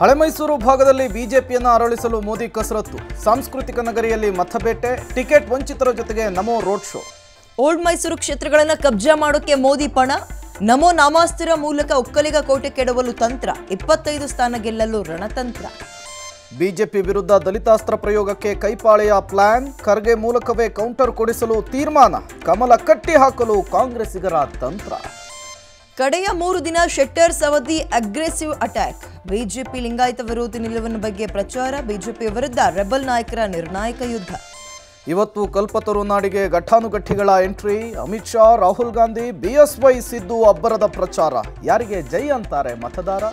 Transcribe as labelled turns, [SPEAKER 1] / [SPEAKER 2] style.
[SPEAKER 1] ಹಳೆ ಮೈಸೂರು ಭಾಗದಲ್ಲಿ ಬಿಜೆಪಿಯನ್ನು ಅರಳಿಸಲು ಮೋದಿ ಕಸರತ್ತು. ಸಾಂಸ್ಕೃತಿಕ ನಗರಿಯಲ್ಲಿ ಮತಬೇಟೆ ಟಿಕೆಟ್ ವಂಚಿತರ ಜೊತೆಗೆ ನಮೋ ರೋಡ್ ಶೋ.
[SPEAKER 2] ಓಲ್ಡ್ ಮೈಸೂರು ಕ್ಷೇತ್ರಗಳನ್ನು ಕಬ್ಜಾ ಮಾಡೋಕೆ ಮೋದಿ ಪಣ ನಮೋ ನಾಮಾಸ್ತಿರ ಮೂಲಕ ಒಕ್ಕಲಿಗ ಕೋಟೆ ಕೆಡವಲು ತಂತ್ರ ಇಪ್ಪತ್ತೈದು ಸ್ಥಾನ ಗೆಲ್ಲಲು ರಣತಂತ್ರ.
[SPEAKER 1] ಬಿಜೆಪಿ ವಿರುದ್ಧ ದಲಿತಾಸ್ತ್ರ ಪ್ರಯೋಗಕ್ಕೆ ಕೈಪಾಳೆಯ ಪ್ಲಾನ್ ಖರ್ಗೆ ಮೂಲಕವೇ ಕೌಂಟರ್ ಕೊಡಿಸಲು ತೀರ್ಮಾನ ಕಮಲ ಕಟ್ಟಿ ಹಾಕಲು ಕಾಂಗ್ರೆಸ್ಸಿಗರ ತಂತ್ರ.
[SPEAKER 2] ಕಡೆಯ ಮೂರು ದಿನ ಶೆಟ್ಟರ್ಸ್ ಅವಧಿ ಅಗ್ರೆಸಿವ್ ಅಟ್ಯಾಕ್. ಬಿಜೆಪಿ ಲಿಂಗಾಯತ ವಿರೋಧಿ ನಿಲುವಿನ ಬಗ್ಗೆ ಪ್ರಚಾರ, ಬಿಜೆಪಿ ವಿರುದ್ಧ ರೆಬಲ್ ನಾಯಕರ ನಿರ್ಣಾಯಕ ಯುದ್ಧ.
[SPEAKER 1] ಇವತ್ತು ಕಲ್ಪತರು ನಾಡಿಗೆ ಘಟಾನುಘಟಿಗಳ ಎಂಟ್ರಿ, ಅಮಿತ್ ಶಾ, ರಾಹುಲ್ ಗಾಂಧಿ ಬಿಎಸ್ವೈ ಸಿದ್ದು ಅಬ್ಬರದ ಪ್ರಚಾರ. ಯಾರಿಗೆ ಜೈ ಅಂತಾರೆ ಮತದಾರ?